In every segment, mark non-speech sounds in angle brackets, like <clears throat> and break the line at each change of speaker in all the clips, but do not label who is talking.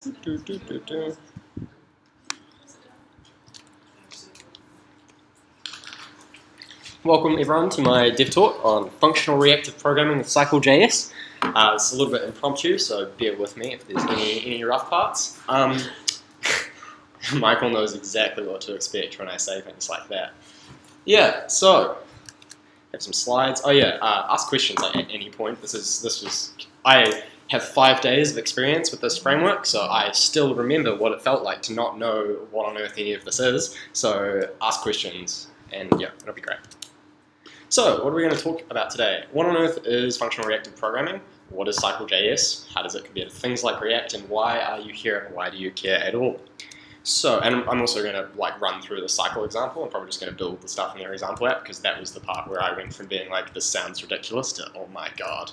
Do, do, do. Welcome everyone to my dev talk on functional reactive programming with Cycle.js. Uh, it's a little bit impromptu, so bear with me if there's any, any rough parts. Um, <laughs> Michael knows exactly what to expect when I say things like that. Yeah, so have some slides. Oh yeah, uh, ask questions at any point. This is this was I have five days of experience with this framework, so I still remember what it felt like to not know what on earth any of this is. So ask questions, and yeah, it'll be great. So, what are we going to talk about today? What on earth is functional reactive programming? What is Cycle.js? How does it compare to things like React? And why are you here and why do you care at all? So, and I'm also going to like run through the cycle example. I'm probably just going to build the stuff in their example app because that was the part where I went from being like, this sounds ridiculous to, oh my god.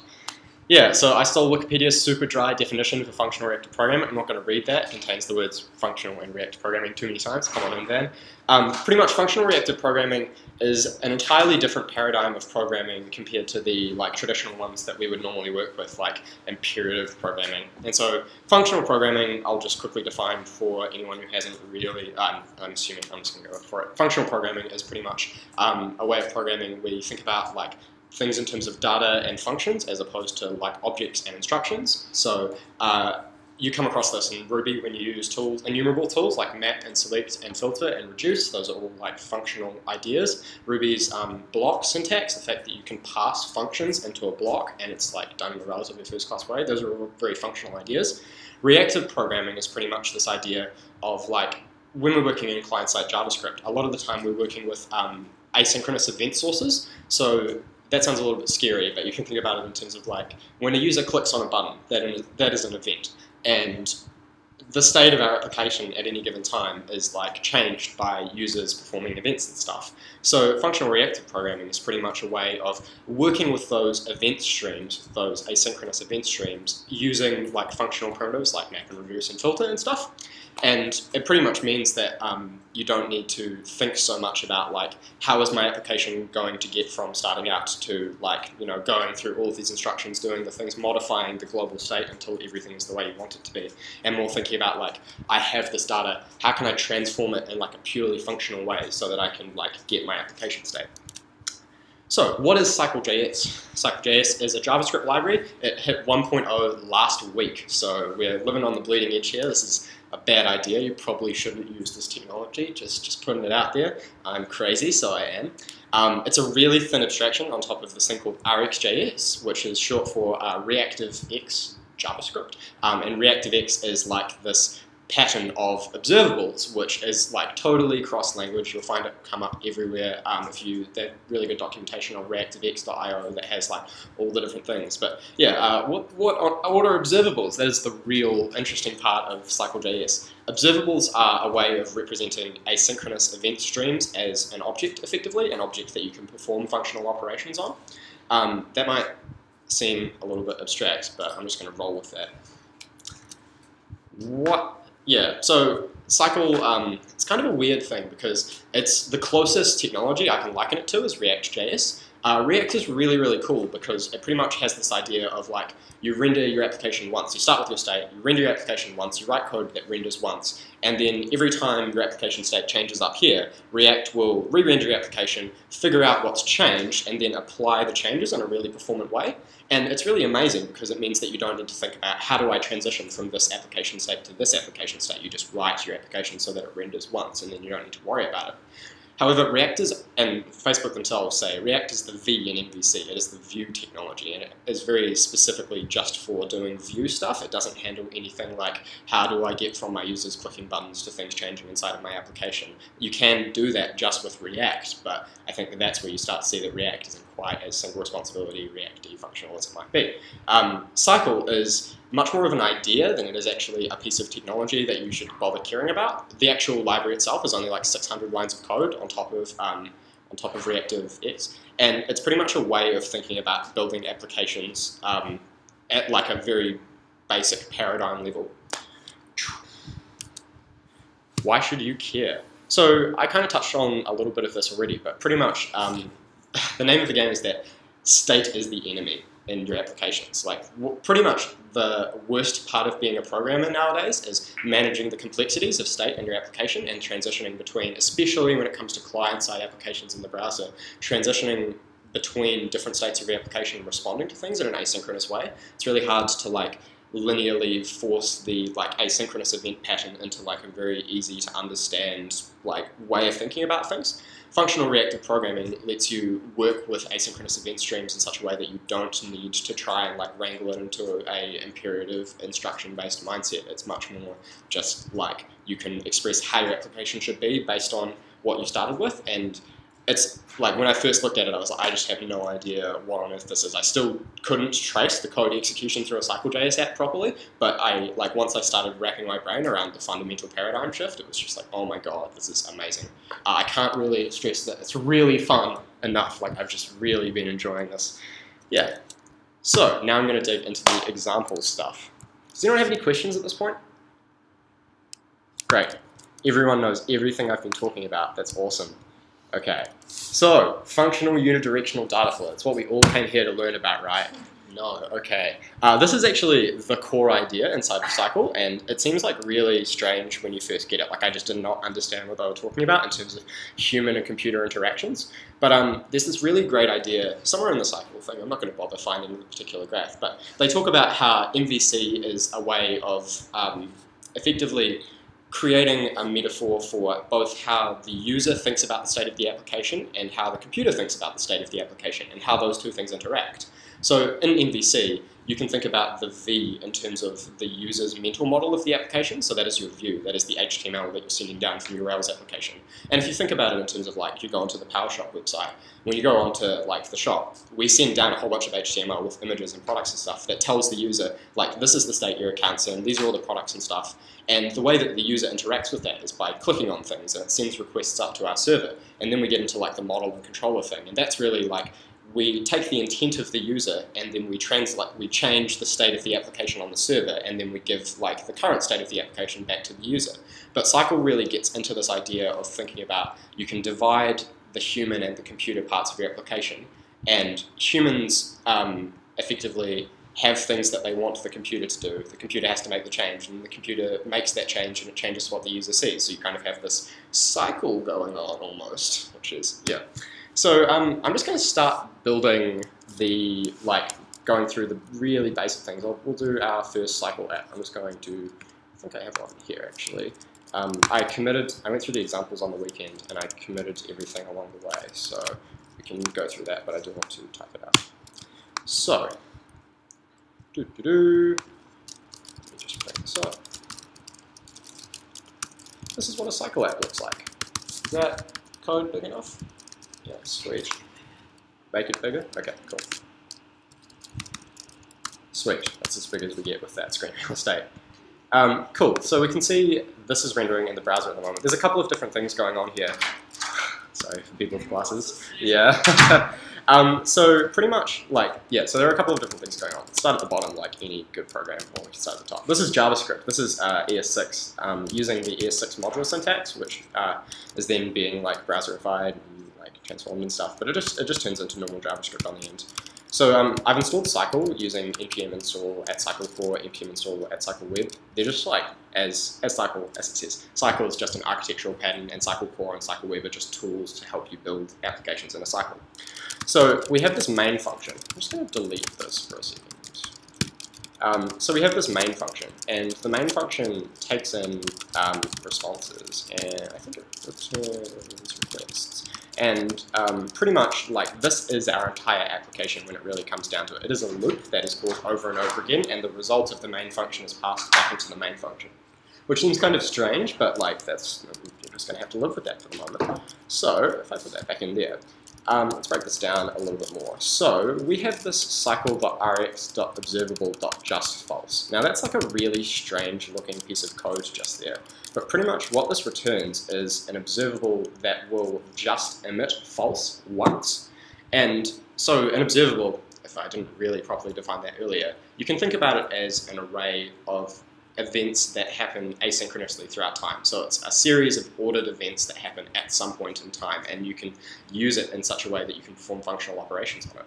Yeah, so I stole Wikipedia's super dry definition for functional reactive programming. I'm not going to read that. It contains the words functional and reactive programming too many times. Come on in, Van. Um, pretty much functional reactive programming is an entirely different paradigm of programming compared to the like traditional ones that we would normally work with, like imperative programming. And so functional programming, I'll just quickly define for anyone who hasn't really, um, I'm assuming I'm just going to go for it. Functional programming is pretty much um, a way of programming where you think about like things in terms of data and functions as opposed to like objects and instructions. So uh, you come across this in Ruby when you use tools, enumerable tools like map and select and filter and reduce. Those are all like functional ideas. Ruby's um, block syntax, the fact that you can pass functions into a block and it's like done in a relatively first class way, those are all very functional ideas. Reactive programming is pretty much this idea of like when we're working in client-side JavaScript, a lot of the time we're working with um, asynchronous event sources. So that sounds a little bit scary, but you can think about it in terms of like when a user clicks on a button, that is, that is an event. And the state of our application at any given time is like changed by users performing events and stuff. So functional reactive programming is pretty much a way of working with those event streams, those asynchronous event streams, using like functional primitives like map and reduce and filter and stuff. And it pretty much means that um, you don't need to think so much about like how is my application going to get from starting out to like you know going through all of these instructions, doing the things, modifying the global state until everything is the way you want it to be, and more thinking about like I have this data, how can I transform it in like a purely functional way so that I can like get my application state. So what is Cycle.js? Cycle.js is a JavaScript library. It hit 1.0 last week, so we're living on the bleeding edge here. This is a bad idea. You probably shouldn't use this technology. Just just putting it out there. I'm crazy, so I am. Um, it's a really thin abstraction on top of this thing called RxJS, which is short for uh, ReactiveX JavaScript. Um, and ReactiveX is like this pattern of observables, which is like totally cross-language. You'll find it come up everywhere um, if you, that really good documentation on reactivex.io that has like all the different things. But yeah, uh, what, what, are, what are observables? That is the real interesting part of Cycle.js. Observables are a way of representing asynchronous event streams as an object, effectively, an object that you can perform functional operations on. Um, that might seem a little bit abstract, but I'm just going to roll with that. What yeah, so Cycle, um, it's kind of a weird thing because it's the closest technology I can liken it to is React.js. Uh, React is really, really cool because it pretty much has this idea of like you render your application once. You start with your state, you render your application once, you write code that renders once, and then every time your application state changes up here, React will re-render your application, figure out what's changed, and then apply the changes in a really performant way. And it's really amazing because it means that you don't need to think about how do I transition from this application state to this application state. You just write your application so that it renders once, and then you don't need to worry about it. However, React is, and Facebook themselves say, React is the V in MVC. It is the view technology, and it is very specifically just for doing view stuff. It doesn't handle anything like how do I get from my users clicking buttons to things changing inside of my application. You can do that just with React, but I think that that's where you start to see that React isn't quite as single responsibility, reactive functional as it might be. Um, Cycle is much more of an idea than it is actually a piece of technology that you should bother caring about. The actual library itself is only like 600 lines of code on top of um, on top of ReactiveX, and it's pretty much a way of thinking about building applications um, at like a very basic paradigm level. Why should you care? So I kind of touched on a little bit of this already, but pretty much um, the name of the game is that state is the enemy. in your applications. Like pretty much the worst part of being a programmer nowadays is managing the complexities of state in your application and transitioning between, especially when it comes to client-side applications in the browser, transitioning between different states of your application and responding to things in an asynchronous way. It's really hard to like linearly force the like asynchronous event pattern into like a very easy to understand like way of thinking about things. Functional reactive programming lets you work with asynchronous event streams in such a way that you don't need to try and like wrangle it into a imperative instruction based mindset. It's much more just like you can express how your application should be based on what you started with and it's like when I first looked at it, I was like, I just have no idea what on earth this is. I still couldn't trace the code execution through a CycleJS app properly, but I like once I started wrapping my brain around the fundamental paradigm shift, it was just like, oh my god, this is amazing. Uh, I can't really stress that it's really fun enough. Like I've just really been enjoying this. Yeah. So now I'm going to dig into the example stuff. Does anyone have any questions at this point? Great. Everyone knows everything I've been talking about. That's awesome. Okay, so functional unidirectional data flow. It's what we all came here to learn about, right? No, okay. Uh, this is actually the core idea inside of Cycle, and it seems like really strange when you first get it. Like I just did not understand what they were talking about in terms of human and computer interactions. But um, there's this really great idea somewhere in the Cycle thing. I'm not going to bother finding the particular graph, but they talk about how MVC is a way of um, effectively creating a metaphor for both how the user thinks about the state of the application and how the computer thinks about the state of the application and how those two things interact. So in MVC, you can think about the V in terms of the user's mental model of the application. So that is your view. That is the HTML that you're sending down from your Rails application. And if you think about it in terms of like you go onto the Powershop website, when you go onto like the shop, we send down a whole bunch of HTML with images and products and stuff that tells the user like this is the state your account's in, these are all the products and stuff. And the way that the user interacts with that is by clicking on things and it sends requests up to our server. And then we get into like the model and controller thing. And that's really like we take the intent of the user and then we translate, we change the state of the application on the server and then we give like the current state of the application back to the user. But Cycle really gets into this idea of thinking about you can divide the human and the computer parts of your application and humans um, effectively have things that they want the computer to do. The computer has to make the change, and the computer makes that change, and it changes what the user sees. So you kind of have this cycle going on almost, which is yeah. So um, I'm just going to start building the, like, going through the really basic things. I'll, we'll do our first cycle app. I'm just going to, I think I have one here actually. Um, I committed, I went through the examples on the weekend and I committed everything along the way. So we can go through that, but I do want to type it out. So, doo -doo -doo. let me just bring this up. This is what a cycle app looks like. Is that code big enough? Yeah, sweet. Make it bigger? Okay, cool. Sweet, that's as big as we get with that screen real estate. Um, cool, so we can see this is rendering in the browser at the moment. There's a couple of different things going on here. <sighs> Sorry for people with glasses. Yeah. <laughs> um, so pretty much, like, yeah, so there are a couple of different things going on. Start at the bottom, like any good program, or we can start at the top. This is JavaScript. This is uh, ES6, um, using the ES6 module syntax, which uh, is then being, like, browserified transformed and stuff, but it just it just turns into normal JavaScript on the end. So um, I've installed Cycle using npm install at cycle core, npm install at cycle web. They're just like as as Cycle as it says. Cycle is just an architectural pattern, and Cycle core and Cycle web are just tools to help you build applications in a cycle. So we have this main function. I'm just going to delete this for a second. Um, so we have this main function, and the main function takes in um, responses, and I think it returns requests. And um, pretty much like this is our entire application when it really comes down to it. It is a loop that is called over and over again, and the result of the main function is passed back into the main function. Which seems kind of strange, but like that's you're just going to have to live with that for the moment. So if I put that back in there, um, let's break this down a little bit more. So we have this cycle.rx.observable.justFalse. Now that's like a really strange looking piece of code just there. But pretty much what this returns is an observable that will just emit false once. And so an observable, if I didn't really properly define that earlier, you can think about it as an array of events that happen asynchronously throughout time. So it's a series of ordered events that happen at some point in time, and you can use it in such a way that you can perform functional operations on it.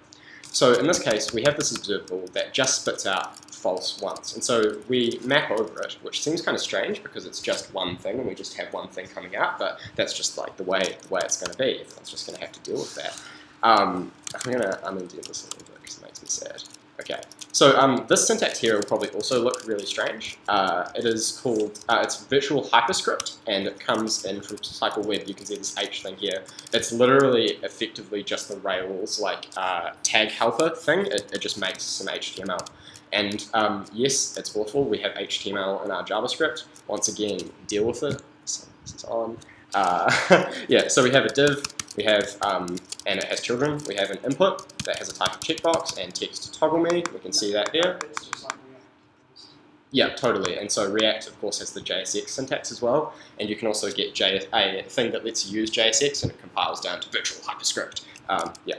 so in this case, we have this observable that just spits out false once. And so we map over it, which seems kind of strange because it's just one thing and we just have one thing coming out, but that's just like the way the way it's going to be. Everyone's just going to have to deal with that. Um, I'm going to indent this a little bit because it makes me sad. Okay, so um, this syntax here will probably also look really strange. Uh, it is called, uh, it's virtual hyperscript, and it comes in from Cycle Web. You can see this H thing here. It's literally effectively just the Rails like uh, tag helper thing. It, it, just makes some HTML. And um, yes, it's awful. We have HTML in our JavaScript. Once again, deal with it. So this is on. Uh, <laughs> yeah, so we have a div we have, um, and it has children, we have an input that has a type of checkbox and text toggle me. We can see that here. Yeah, totally. And so React, of course, has the JSX syntax as well. And you can also get a thing that lets you use JSX and it compiles down to virtual hyperscript. Um, yeah.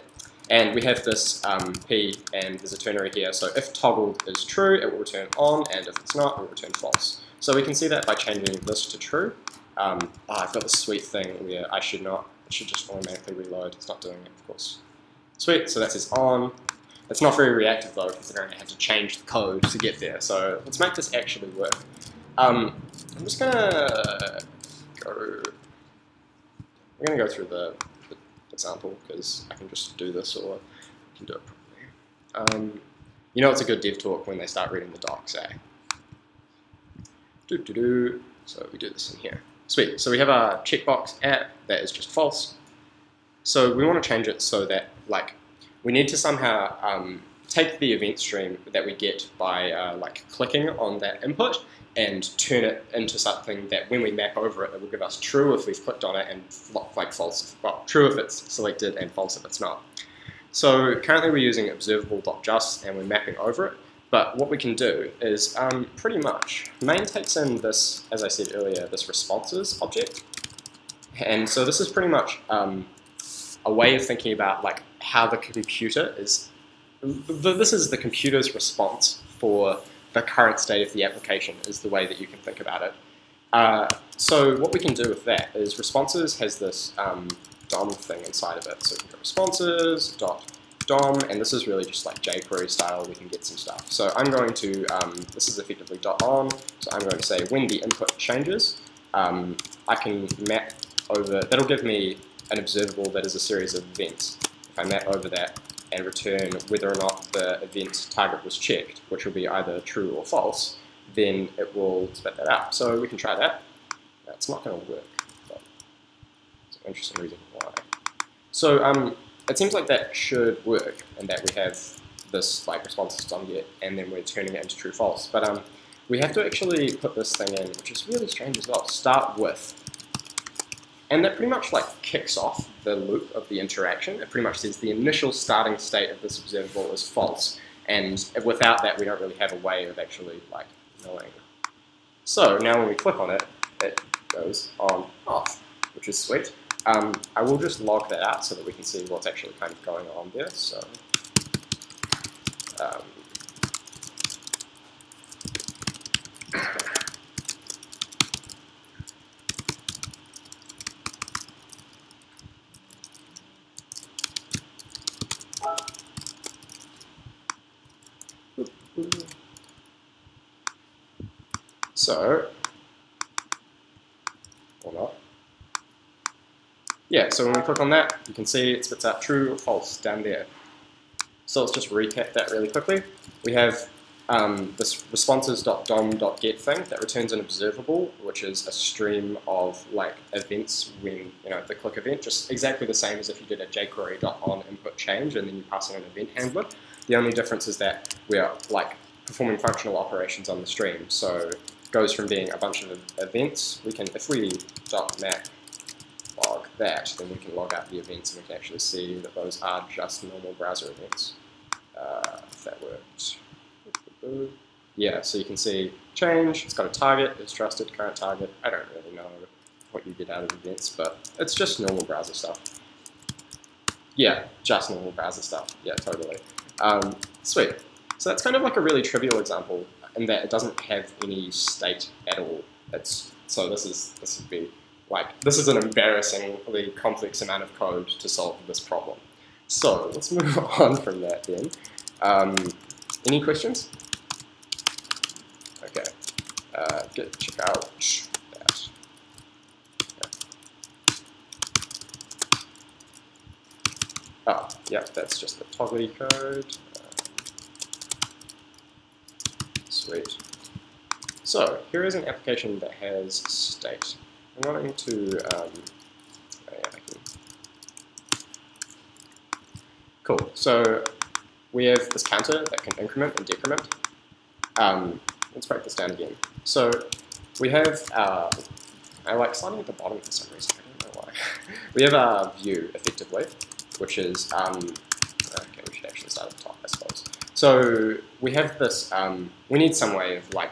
And we have this um, P and there's a ternary here. So if toggled is true, it will return on, and if it's not, it will return false. So we can see that by changing this to true. Um, oh, I've got this sweet thing where I should not it should just automatically reload. It's not doing it, of course. Sweet, so that is on. It's not very reactive though, considering I have to change the code to get there. So let's make this actually work. Um, I'm just gonna go. I'm gonna go through the, the example because I can just do this or I can do it properly. Um, you know it's a good dev talk when they start reading the docs, eh? Do do do. So we do this in here. Sweet. So we have our checkbox app that is just false. So we want to change it so that like we need to somehow um, take the event stream that we get by uh, like clicking on that input and turn it into something that when we map over it, it will give us true if we've clicked on it and like false, well, true if it's selected and false if it's not. So currently we're using observable.just and we're mapping over it. But what we can do is um, pretty much, main takes in this, as I said earlier, this responses object. And so this is pretty much um, a way of thinking about like how the computer is, this is the computer's response for the current state of the application is the way that you can think about it. Uh, so what we can do with that is responses has this um, DOM thing inside of it. So we can go responses dot DOM, and this is really just like jQuery style, we can get some stuff. So I'm going to, um, this is effectively dot .on, so I'm going to say when the input changes, um, I can map over, that'll give me an observable that is a series of events. If I map over that and return whether or not the event target was checked, which will be either true or false, then it will spit that out. So we can try that. That's not going to work, but it's an interesting reason why. So um, it seems like that should work and that we have this like response system yet and then we're turning it into true false. But um, we have to actually put this thing in, which is really strange as well, start with. And that pretty much like kicks off the loop of the interaction. It pretty much says the initial starting state of this observable is false. And without that, we don't really have a way of actually like knowing. So now when we click on it, it goes on off, which is sweet. Um, I will just log that out so that we can see what's actually kind of going on there. So, um, so yeah, so when we click on that, you can see it spits out true or false down there. So let's just recap that really quickly. We have um, this responses.dom.get thing that returns an observable, which is a stream of like events when you know the click event, just exactly the same as if you did a jQuery.on input change and then you pass in an event handler. The only difference is that we are like performing functional operations on the stream. So it goes from being a bunch of events. We can if we dot map log that, then we can log out the events and we can actually see that those are just normal browser events. Uh, if that works. Yeah, so you can see change, it's got a target, it's trusted, current target. I don't really know what you get out of events, but it's just normal browser stuff. Yeah, just normal browser stuff. Yeah, totally. Um, sweet. So that's kind of like a really trivial example in that it doesn't have any state at all. It's so this is this would be like, this is an embarrassingly complex amount of code to solve this problem. so let's move <laughs> on from that then. Um, any questions? Okay. Uh, git checkout. Oh, yeah, that's just the toggly code. Um, sweet. So here is an application that has state. I'm wanting to um, Cool. So we have this counter that can increment and decrement. Um, let's break this down again. So we have our, I like starting at the bottom for some reason, I don't know why. <laughs> we have our view, effectively, which is, um, okay, we should actually start at the top, I suppose. So we have this, um, we need some way of like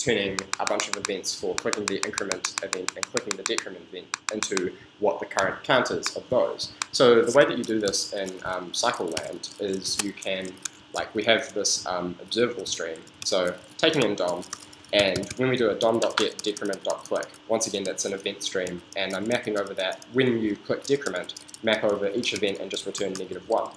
turning a bunch of events for clicking the increment event and clicking the decrement event into what the current count is of those. So the way that you do this in um, CycleLand is you can, like we have this um, observable stream, so taking in DOM, and when we do a dom.get decrement.click, once again that's an event stream, and I'm mapping over that, when you click decrement, map over each event and just return negative 1.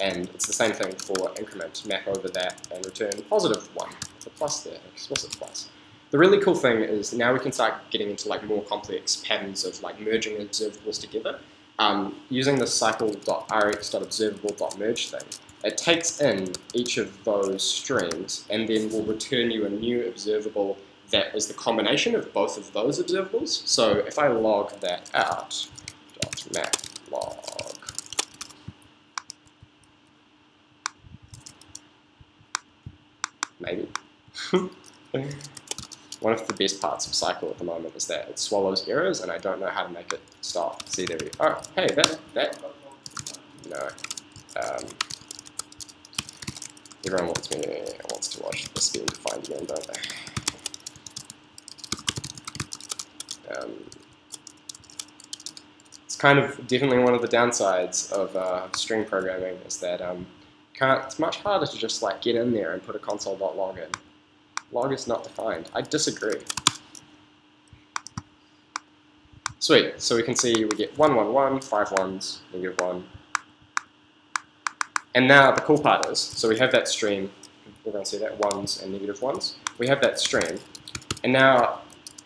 And it's the same thing for increment, map over that and return positive 1, the plus there, explicit plus. The really cool thing is now we can start getting into like more complex patterns of like merging observables together. Um, using the cycle.rx.observable.merge thing, it takes in each of those streams and then will return you a new observable that is the combination of both of those observables. So if I log that out, dot map log, maybe. <laughs> One of the best parts of Cycle at the moment is that it swallows errors and I don't know how to make it stop. See, there we go. Oh, hey, that, that, no. Um, everyone wants me wants to watch this being defined again, don't they? Um, it's kind of definitely one of the downsides of uh, stream programming is that um, it's much harder to just like get in there and put a console.log in. Log is not defined. I disagree. Sweet, so we can see we get 1, 1, 1, 5 ones, negative 1. And now the cool part is, so we have that stream, we're going to see that, ones and negative ones. We have that stream, and now,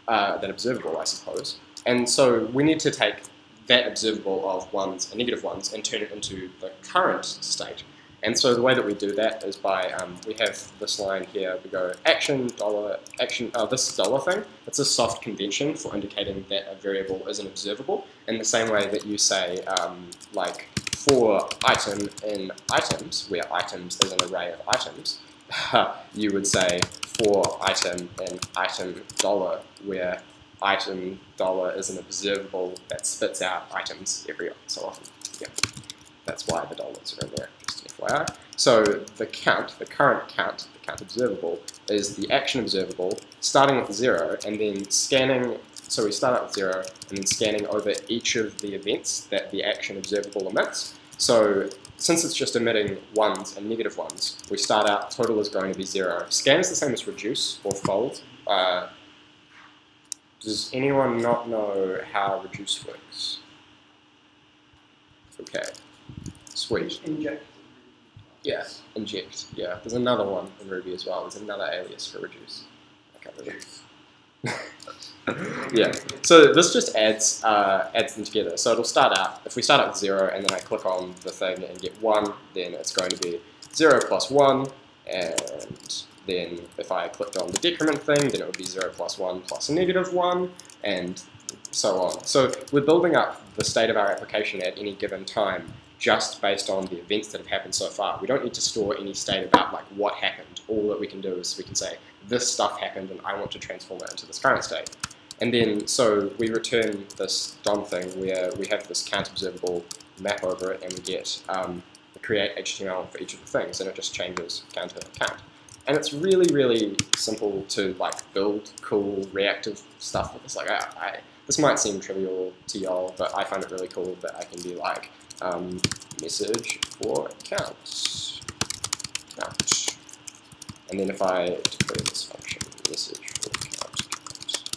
uh, that observable, I suppose. And so we need to take that observable of ones and negative ones and turn it into the current state. And so the way that we do that is by, um, we have this line here, we go action, dollar, action, uh, this dollar thing, it's a soft convention for indicating that a variable is an observable, in the same way that you say, um, like, for item in items, where items is an array of items, <laughs> you would say for item in item dollar, where item dollar is an observable that spits out items every so often. Yeah, that's why the dollars are in there. So the count, the current count, the count observable, is the action observable starting with zero and then scanning, so we start out with zero and then scanning over each of the events that the action observable emits. So since it's just emitting ones and negative ones, we start out, total is going to be zero. Scan is the same as reduce or fold. Uh, does anyone not know how reduce works? Okay, sweet.
Inject.
Yeah, inject. Yeah, there's another one in Ruby as well. There's another alias for reduce. I can't remember. <laughs> yeah, so this just adds uh, adds them together. So it'll start out, if we start out with 0 and then I click on the thing and get 1, then it's going to be 0 plus 1, and then if I clicked on the decrement thing, then it would be 0 plus 1 plus a negative 1, and so on. So we're building up the state of our application at any given time just based on the events that have happened so far. We don't need to store any state about like what happened. All that we can do is we can say this stuff happened and I want to transform it into this current state. And then so we return this DOM thing where we have this count observable map over it and we get um, create HTML for each of the things and it just changes count to count. And it's really, really simple to like build cool reactive stuff with this. Like, I, I, this might seem trivial to y'all, but I find it really cool that I can be like, um, message for count. Count. And then if I declare this function, message for count, count.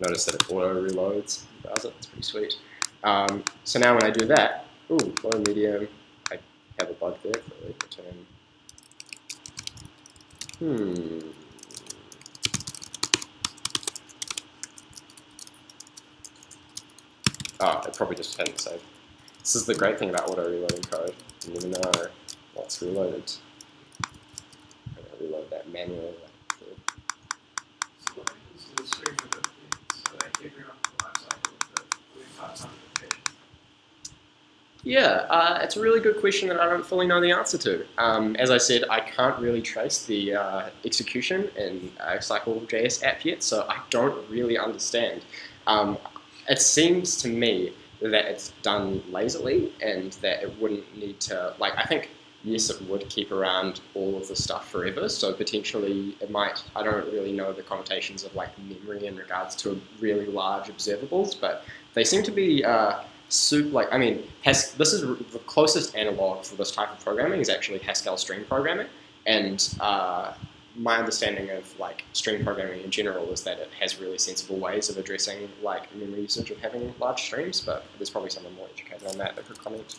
Notice that it auto reloads the. It's pretty sweet. Um, so now when I do that, ooh, low, medium, I have a bug there. Clearly. Return. Hmm. Oh, it probably just hadn't saved. This is the great thing about auto reloading code. You never know what's reloaded. I'm gonna reload that manually.
So what happens to the stream of the so they figure out the life cycle of the 4500 application?
Yeah, uh, it's a really good question that I don't fully know the answer to. Um, as I said, I can't really trace the uh, execution in uh, Cycle.js app yet, so I don't really understand. Um, it seems to me that it's done lazily and that it wouldn't need to, like, I think, yes, it would keep around all of the stuff forever, so potentially it might, I don't really know the connotations of, like, memory in regards to really large observables, but they seem to be uh, super, like, I mean, Has, this is the closest analog for this type of programming is actually Haskell stream programming, and uh, my understanding of like stream programming in general is that it has really sensible ways of addressing like memory usage of having large streams, but there's probably someone more educated on that that could comment.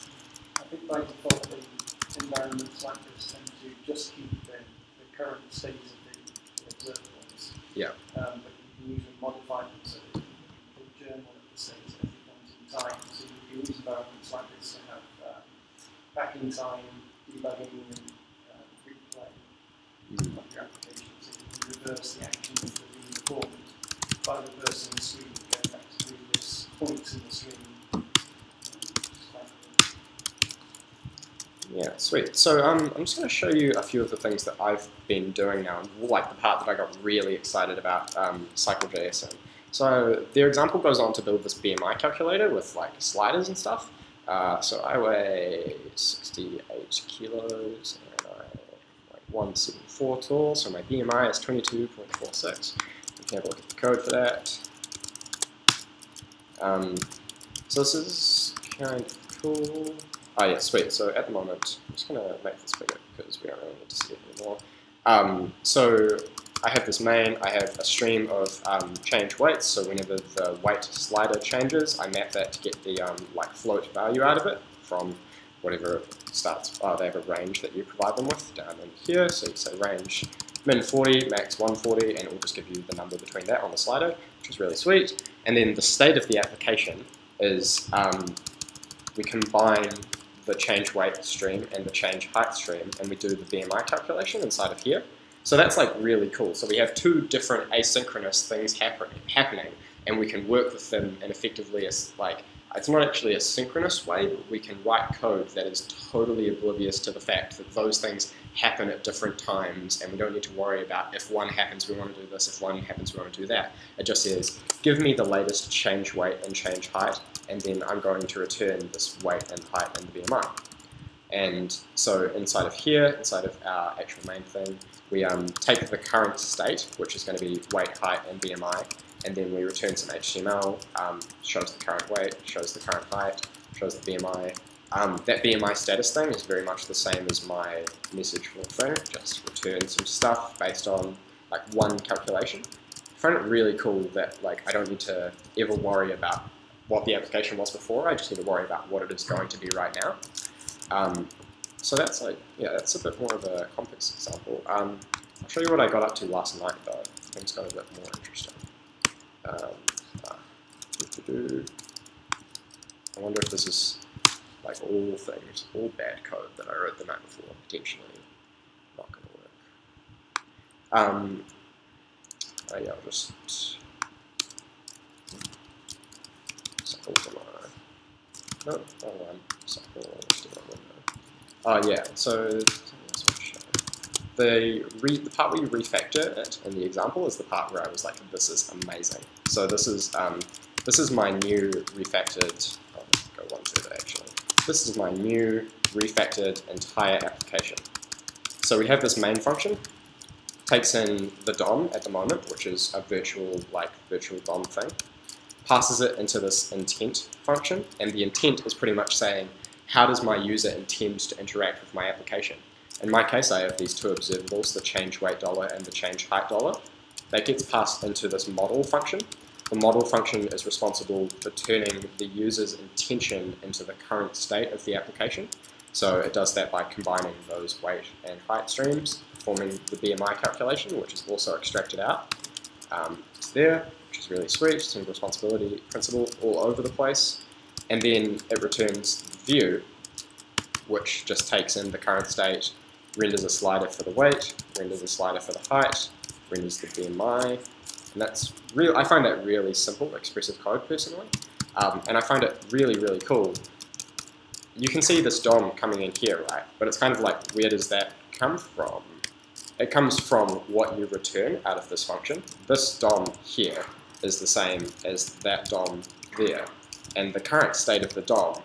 I think by default, the environments like this tend to just keep the, the current state of the, the observables.
Yeah.
Um, but you can usually modify them so that you can journal at the state at every point in time. So you can use environments like this to have uh, back in time debugging and uh, free play
Mm.
of your application. So you can reverse the actions that are being performed by reversing the stream, going back to previous points in the stream. Um, which is quite cool.
Yeah, sweet. So um, I'm just going to show you a few of the things that I've been doing now, like the part that I got really excited about um, Cycle.js in. So their example goes on to build this BMI calculator with like sliders and stuff. Uh, so I weigh 68 kilos and I'm like 174 tall, so my BMI is 22.46. We can have a look at the code for that. Um, so this is kind of cool. Oh yeah, sweet. So at the moment, I'm just gonna make this bigger because we don't really need to see it anymore. Um, so I have this main, I have a stream of um, change weights, so whenever the weight slider changes, I map that to get the um, like float value out of it from whatever starts, oh, they have a range that you provide them with down in here, so you say range min 40, max 140, and it will just give you the number between that on the slider, which is really sweet. And then the state of the application is um, we combine the change weight stream and the change height stream, and we do the BMI calculation inside of here. So that's like really cool. So we have two different asynchronous things happen, happening, and we can work with them and effectively as like it's not actually a synchronous way, but we can write code that is totally oblivious to the fact that those things happen at different times, and we don't need to worry about if one happens, we want to do this, if one happens, we want to do that. It just says, give me the latest change weight and change height, and then I'm going to return this weight and height and the BMI. And so inside of here, inside of our actual main thing, we um, take the current state, which is going to be weight, height, and BMI, and then we return some HTML, um, shows the current weight, shows the current height, shows the BMI. Um, that BMI status thing is very much the same as my message for phone, just return some stuff based on like one calculation. I find it really cool that like I don't need to ever worry about what the application was before, I just need to worry about what it is going to be right now. Um, so that's like, yeah, that's a bit more of a complex example. Um, I'll show you what I got up to last night though. Things got a bit more interesting. Um, ah, doo-doo-doo. I wonder if this is like all things, all bad code that I wrote the night before, potentially not going to work. Um, oh yeah, I'll just cycle tomorrow. No, wrong one. Oh yeah, so the re, the part where you refactor it in the example is the part where I was like, this is amazing. So this is um, this is my new refactored. I'll go one further actually. This is my new refactored entire application. So we have this main function, takes in the DOM at the moment, which is a virtual like virtual DOM thing, passes it into this intent function, and the intent is pretty much saying, how does my user intend to interact with my application? In my case, I have these two observables, the change weight dollar and the change height dollar. That gets passed into this model function. the model function is responsible for turning the user's intention into the current state of the application. So it does that by combining those weight and height streams, forming the BMI calculation, which is also extracted out. Um, there, which is really sweet, single responsibility principle all over the place. And then it returns view, which just takes in the current state, renders a slider for the weight, renders a slider for the height, renders the BMI, and that's real. I find that really simple, expressive code personally, um, and I find it really, really cool. You can see this DOM coming in here, right? But it's kind of like, where does that come from? It comes from what you return out of this function. This DOM here is the same as that DOM there, and the current state of the DOM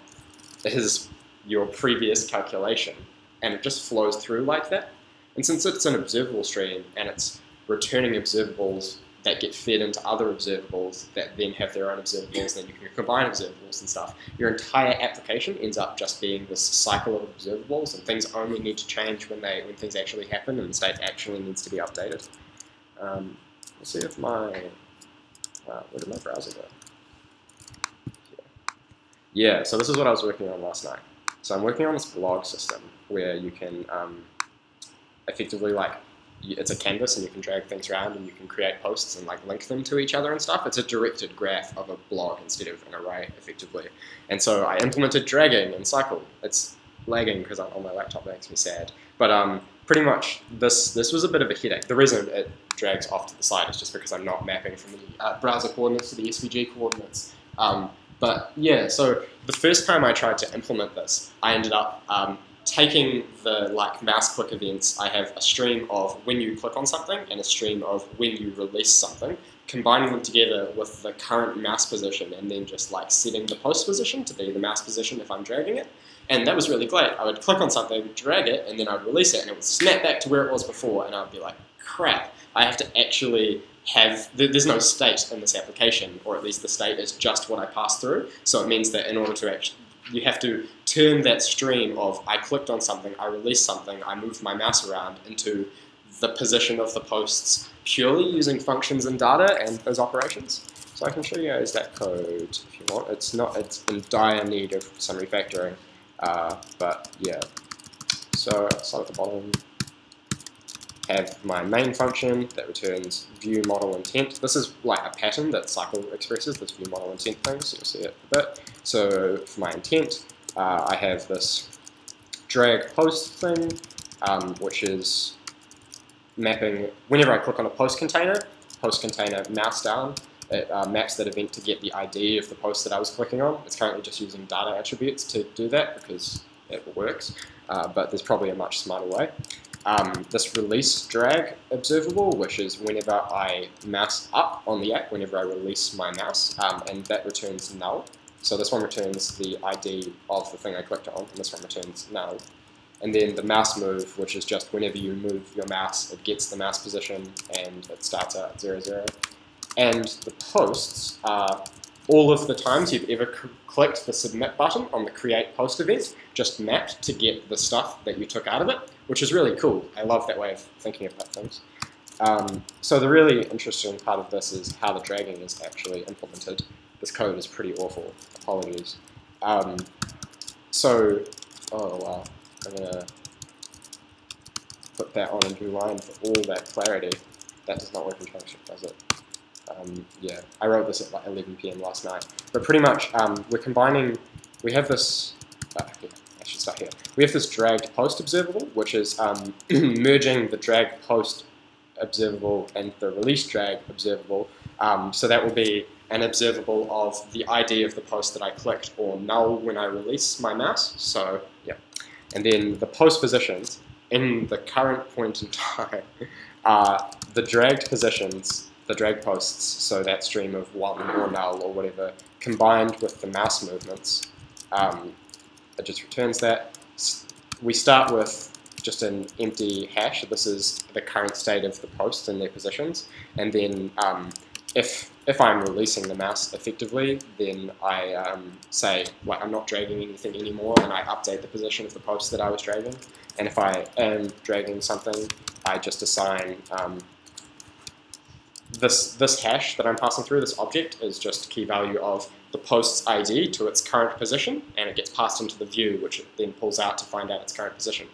is your previous calculation, and it just flows through like that. And since it's an observable stream and it's returning observables that get fed into other observables that then have their own observables, then you can combine observables and stuff. Your entire application ends up just being this cycle of observables, and things only need to change when they when things actually happen, and the state actually needs to be updated. Um, let's see if my uh, where did my browser go? Yeah, so this is what I was working on last night. So I'm working on this blog system where you can um, effectively like it's a canvas and you can drag things around and you can create posts and like link them to each other and stuff. It's a directed graph of a blog instead of an array, effectively. And so I implemented dragging in Cycle. It's lagging because on my laptop makes me sad. But um, pretty much this this was a bit of a headache. The reason it drags off to the side is just because I'm not mapping from the uh, browser coordinates to the SVG coordinates. Um, but yeah, so the first time I tried to implement this, I ended up um, taking the like mouse click events, I have a stream of when you click on something and a stream of when you release something, combining them together with the current mouse position and then just like setting the post position to be the mouse position if I'm dragging it. And that was really great. I would click on something, drag it, and then I'd release it, and it would snap back to where it was before, and I'd be like, crap, I have to actually have, there's no state in this application, or at least the state is just what I pass through. So it means that in order to actually you have to turn that stream of I clicked on something, I released something, I moved my mouse around into the position of the posts purely using functions and data and those operations. So I can show you guys that code if you want. It's not it's in dire need of some refactoring, uh, but yeah. So I'll start at the bottom. Have my main function that returns view model intent. This is like a pattern that Cycle expresses, this view model intent thing, so you'll see it a bit. So for my intent, uh, I have this drag post thing, um, which is mapping, whenever I click on a post container, post container mouse down, it uh, maps that event to get the ID of the post that I was clicking on. It's currently just using data attributes to do that because it works, uh, but there's probably a much smarter way. Um, this release drag observable, which is whenever I mouse up on the app, whenever I release my mouse, um, and that returns null. So this one returns the ID of the thing I clicked on, and this one returns null. And then the mouse move, which is just whenever you move your mouse, it gets the mouse position and it starts at 0, 0. And the posts are all of the times you've ever clicked the submit button on the create post event, just mapped to get the stuff that you took out of it, which is really cool. I love that way of thinking about things. Um, so the really interesting part of this is how the dragging is actually implemented. This code is pretty awful. Apologies. Um, so, oh wow, I'm gonna put that on a new line for all that clarity. That does not work in JavaScript, does it? Um, yeah, I wrote this at like 11 p.m. last night. But pretty much, um, we're combining. We have this. Uh, I should start here. We have this dragged post observable, which is um, <clears throat> merging the drag post observable and the release drag observable. Um, so that will be an observable of the ID of the post that I clicked or null when I release my mouse. So yeah, and then the post positions in the current point in <laughs> time are the dragged positions, the drag posts, so that stream of one or null or whatever, combined with the mouse movements. Um, it just returns that. We start with just an empty hash. This is the current state of the post and their positions. And then um, if if I'm releasing the mouse effectively, then I um, say, like, I'm not dragging anything anymore, and I update the position of the post that I was dragging. And if I am dragging something, I just assign um, this this hash that I'm passing through, this object, is just key value of the post's ID to its current position, and it gets passed into the view, which it then pulls out to find out its current position.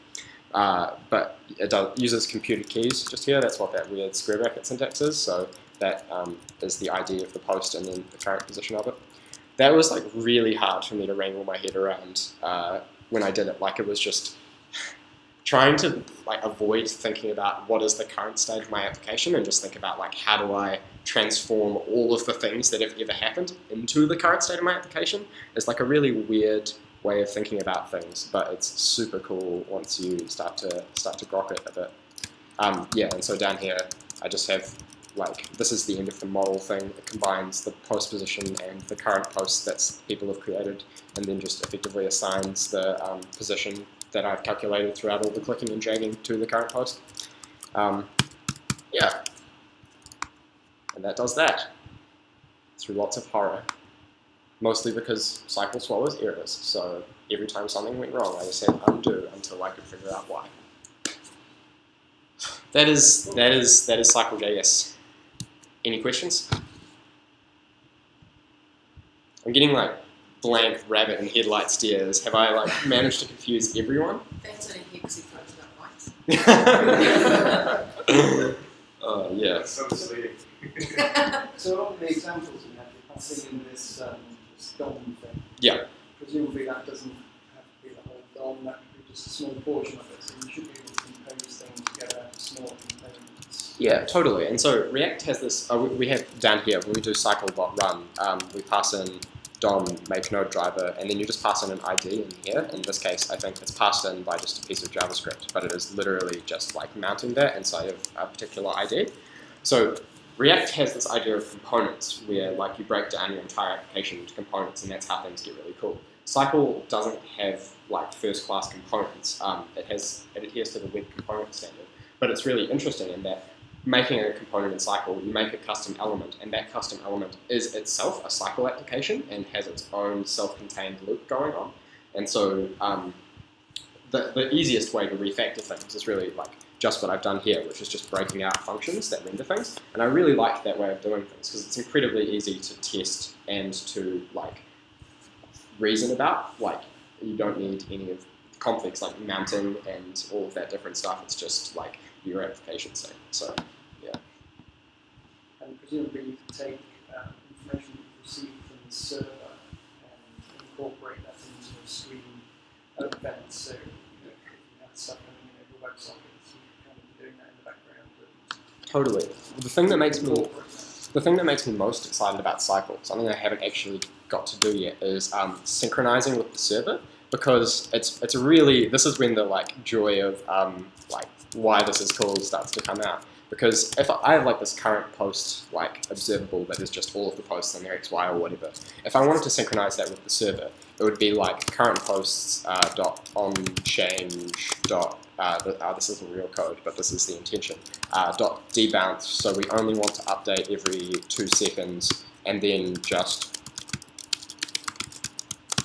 Uh, but it does, uses computed keys just here. That's what that weird square bracket syntax is. So that um, is the ID of the post and then the current position of it. That was like really hard for me to wrangle my head around uh, when I did it. Like it was just <laughs> trying to like avoid thinking about what is the current state of my application and just think about like how do I transform all of the things that have ever happened into the current state of my application. It's like a really weird way of thinking about things, but it's super cool once you start to start to grok it a bit. Um, yeah, and so down here, I just have like this is the end of the model thing. It combines the post position and the current post that people have created, and then just effectively assigns the um, position that I've calculated throughout all the clicking and dragging to the current post. Um, yeah, and that does that through lots of horror mostly because cycle swallows errors. So every time something went wrong, I just said undo until I could figure out why. That is that is that is cycle.js. Any questions? I'm getting like blank rabbit and headlight stares. Have I like <laughs> managed to confuse everyone?
That's only here because he throws it up once.
uh, <laughs> yeah.
That's so sweet. <laughs>
So on the examples you have, you're passing in this um, this DOM thing.
Yeah.
Presumably that doesn't have to be the whole DOM, that could be just a small portion of it. So you should be able to compose things together into small components.
Yeah, totally. And so React has this, uh, we- have down here, when we do cycle cycle.run, um, we pass in DOM, make node driver, and then you just pass in an ID in here. In this case, I think it's passed in by just a piece of JavaScript, but it is literally just like mounting that inside of a particular ID. So React has this idea of components where like you break down your entire application into components and that's how things get really cool. Cycle doesn't have like first class components. Um, it has it adheres to the web component standard. But it's really interesting in that making a component in Cycle, you make a custom element, and that custom element is itself a Cycle application and has its own self-contained loop going on. And so um, the, the easiest way to refactor things is really like just what I've done here, which is just breaking out functions that render things. And I really like that way of doing things because it's incredibly easy to test and to like reason about. Like you don't need any of complex like mounting and all of that different stuff. It's just like your application state. So yeah.
And presumably you can take um, information you've received from the server and incorporate that into a stream of events. So you know, if you have stuff coming in over WebSockets, you can kind of be doing that in the background.
Totally. The thing that makes me. The thing that makes me most excited about Cycle, something I haven't actually got to do yet, is um, synchronizing with the server because it's it's really this is when the like joy of um, like why this is cool starts to come out. Because if I have like this current post like observable that is just all of the posts on their XY or whatever, if I wanted to synchronize that with the server, it would be like current posts uh, dot on change dot uh, the, uh, this isn't real code, but this is the intention uh, dot debounce. So we only want to update every two seconds, and then just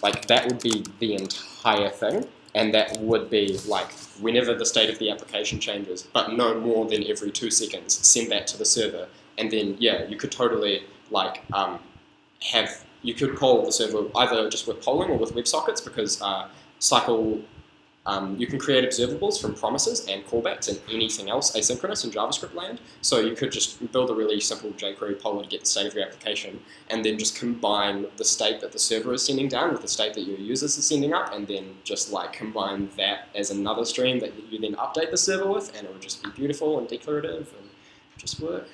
like that would be the entire thing, and that would be like whenever the state of the application changes, but no more than every two seconds. Send that to the server, and then yeah, you could totally like um, have you could call the server either just with polling or with WebSockets because uh, cycle um, you can create observables from promises and callbacks and anything else asynchronous in JavaScript land. So you could just build a really simple jQuery poller to get the state of your application and then just combine the state that the server is sending down with the state that your users are sending up and then just like combine that as another stream that you then update the server with and it would just be beautiful and declarative and just work.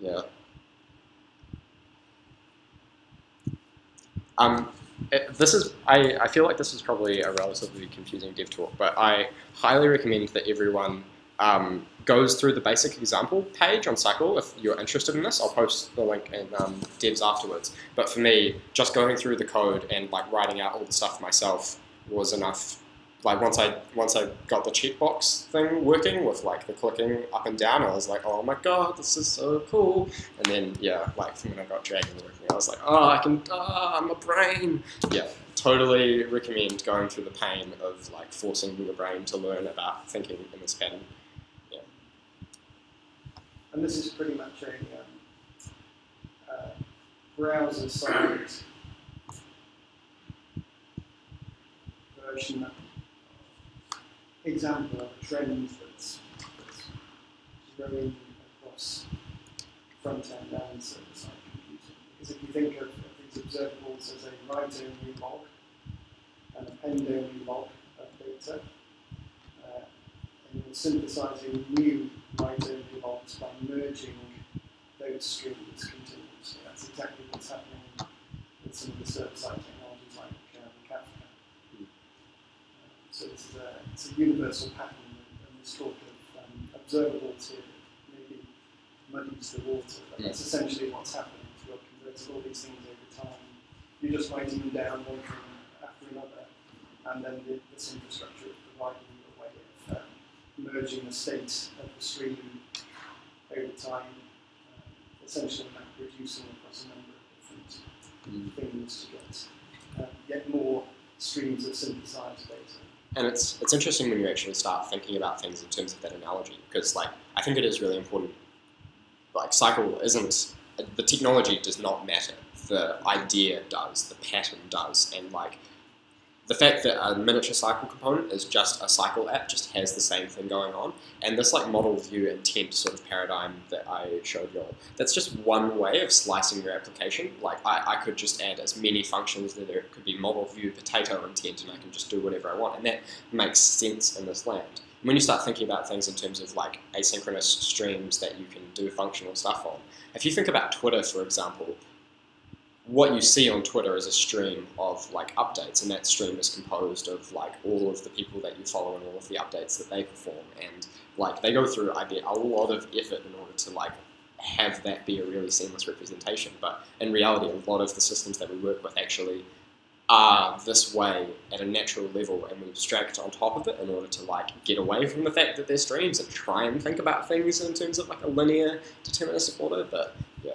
Yeah. Um, it- this is I, I feel like this is probably a relatively confusing dev talk, but I highly recommend that everyone um, goes through the basic example page on Cycle if you're interested in this. I'll post the link in um, devs afterwards. But for me, just going through the code and like writing out all the stuff myself was enough. Like once I once I got the checkbox thing working with like the clicking up and down, I was like, oh my god, this is so cool. And then yeah, like when I got Dragon working, I was like, oh, I can, oh, I'm brain. Yeah, totally recommend going through the pain of like forcing your brain to learn about thinking in this pattern.
And this is pretty much a, um, browser side version example of a trend that's, that's growing across front end and server side computing. Because if you think of, these observables as a write only log and a append only log of data, uh, and you're synthesizing new write only logs by merging those streams continuously. That's exactly what's happening with some of the server side technologies like um, Kafka. Uh, so this is a, it's a universal pattern, and, this talk of um, observables here maybe muddies the water, but that's essentially what's happening. If you're converting all these things over time, you're just writing them down one thing after another, and then the, this infrastructure is providing you a way of um, merging the state of the stream over time, uh, essentially like reducing across a number of different
Mm.
things to get uh, get more streams of synthesized data.
And it's it's interesting when you actually start thinking about things in terms of that analogy, because like I think it is really important. Like cycle isn't the technology does not matter. The idea does, the pattern does, and like the fact that a miniature cycle component is just a cycle app just has the same thing going on. And this like model view intent sort of paradigm that I showed you all, that's just one way of slicing your application. Like I, I could just add as many functions that there could be model view potato intent and I can just do whatever I want. And that makes sense in this land. When you start thinking about things in terms of like asynchronous streams that you can do functional stuff on, if you think about Twitter, for example, what you see on Twitter is a stream of like updates, and that stream is composed of like all of the people that you follow and all of the updates that they perform, and like they go through, I bet, a lot of effort in order to like have that be a really seamless representation. But in reality, a lot of the systems that we work with actually are this way at a natural level, and we abstract on top of it in order to like get away from the fact that they're streams and try and think about things in terms of like a linear deterministic order. But yeah,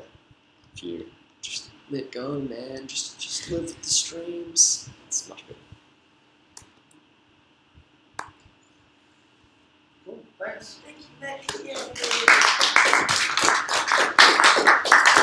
if you just let go, man. Just just live with the streams. It's much better.
Cool, thanks.
Thank you, Nick. Yay.